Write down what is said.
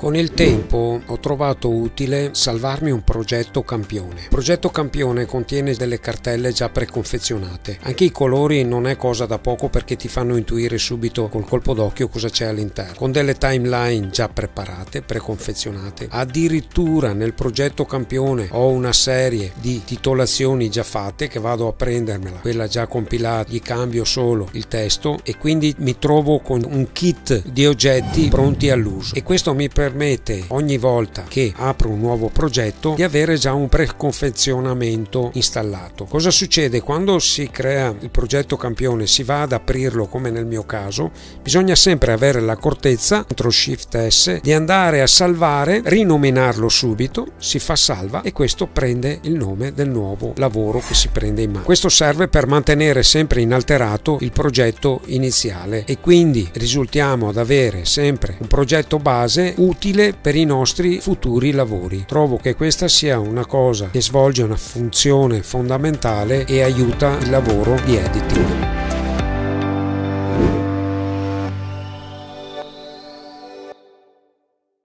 Con il tempo ho trovato utile salvarmi un progetto campione. Il progetto campione contiene delle cartelle già preconfezionate. Anche i colori non è cosa da poco perché ti fanno intuire subito col colpo d'occhio cosa c'è all'interno. Con delle timeline già preparate, preconfezionate. Addirittura nel progetto campione ho una serie di titolazioni già fatte che vado a prendermela, quella già compilata, gli cambio solo il testo e quindi mi trovo con un kit di oggetti pronti all'uso e questo mi permette permette ogni volta che apro un nuovo progetto di avere già un preconfezionamento installato. Cosa succede quando si crea il progetto campione, si va ad aprirlo come nel mio caso, bisogna sempre avere l'accortezza, CTRL SHIFT S, di andare a salvare, rinominarlo subito, si fa salva e questo prende il nome del nuovo lavoro che si prende in mano. Questo serve per mantenere sempre inalterato il progetto iniziale e quindi risultiamo ad avere sempre un progetto base utile utile per i nostri futuri lavori. Trovo che questa sia una cosa che svolge una funzione fondamentale e aiuta il lavoro di editing.